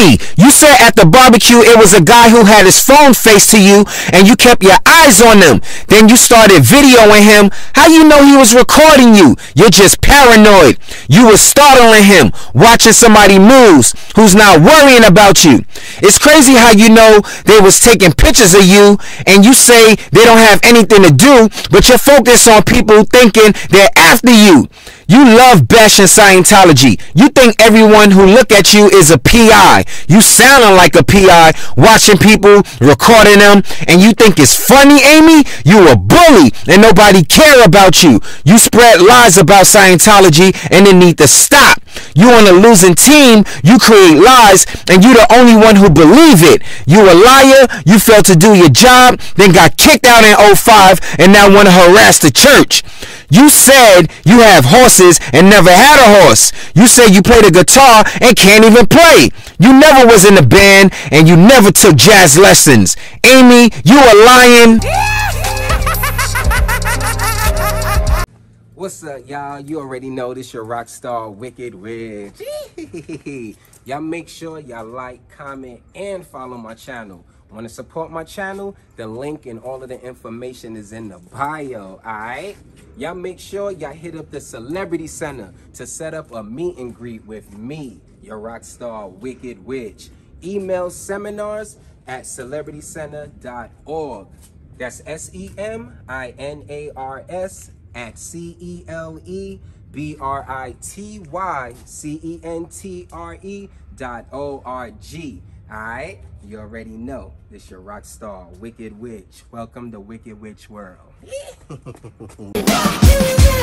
Amy, you said at the barbecue it was a guy who had his phone faced to you and you kept your eyes on him. Then you started videoing him. How you know he was recording you? You're just paranoid. You were startling him, watching somebody moves who's not worrying about you. It's crazy how you know they was taking pictures of you and you say they don't have anything to do, but you're focused on people thinking they're after you. You love bashing Scientology. You think everyone who look at you is a PI. You sounding like a PI, watching people, recording them, and you think it's funny, Amy? You a bully, and nobody care about you. You spread lies about Scientology, and it need to stop. You on a losing team, you create lies, and you the only one who believe it. You a liar, you failed to do your job, then got kicked out in 05, and now want to harass the church. You said you have horses and never had a horse. You said you play the guitar and can't even play. You never was in a band and you never took jazz lessons. Amy, you a lying. What's up, y'all? You already know this your rock star Wicked Witch. y'all make sure y'all like, comment, and follow my channel. Want to support my channel? The link and all of the information is in the bio, alright? Y'all make sure y'all hit up the Celebrity Center to set up a meet and greet with me, your rock star Wicked Witch. Email seminars at celebritycentre.org. That's S-E-M-I-N-A-R-S at C-E-L-E-B-R-I-T-Y-C-E-N-T-R-E dot O-R-G. Alright? You already know. This your rock star, Wicked Witch. Welcome to Wicked Witch World.